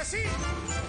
Que sí!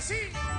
Sí!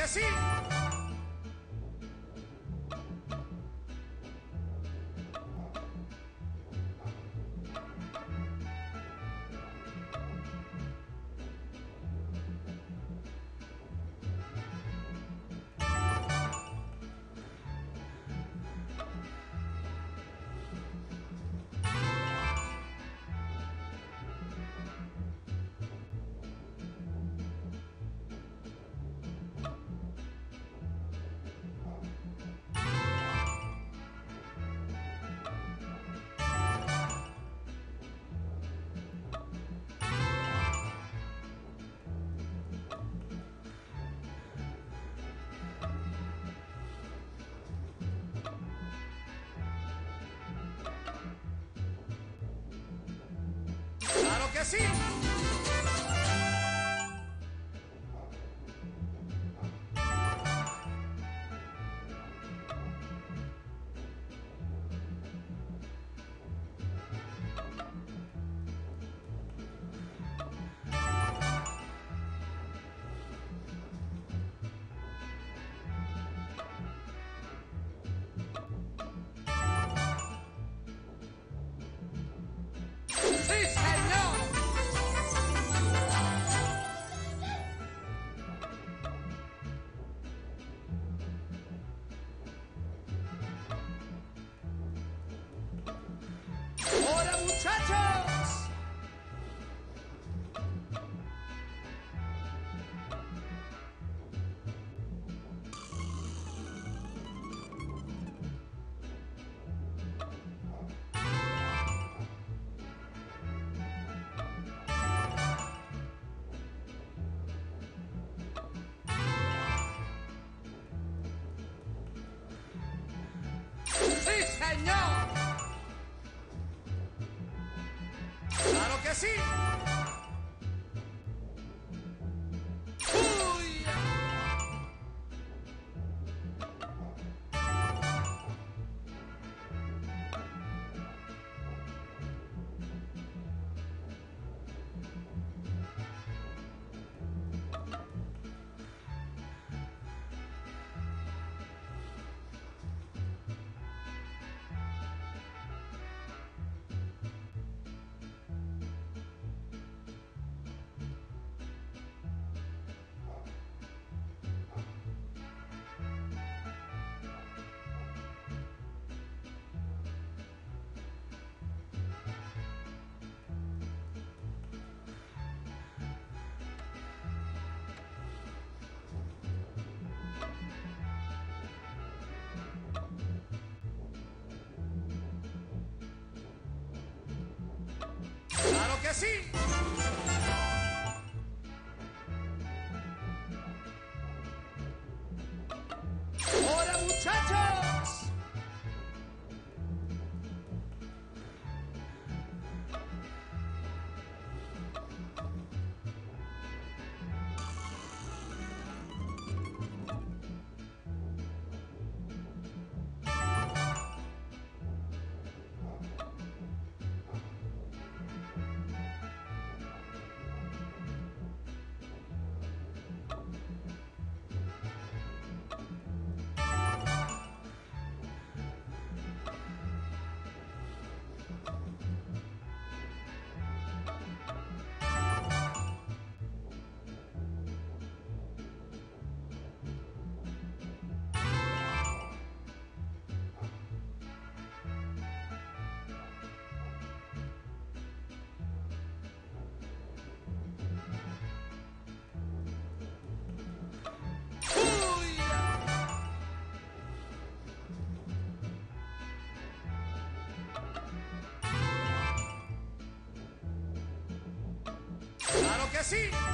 Que sí! Que sí! ¡Sí, ¡Claro que sí! assim. ¡Claro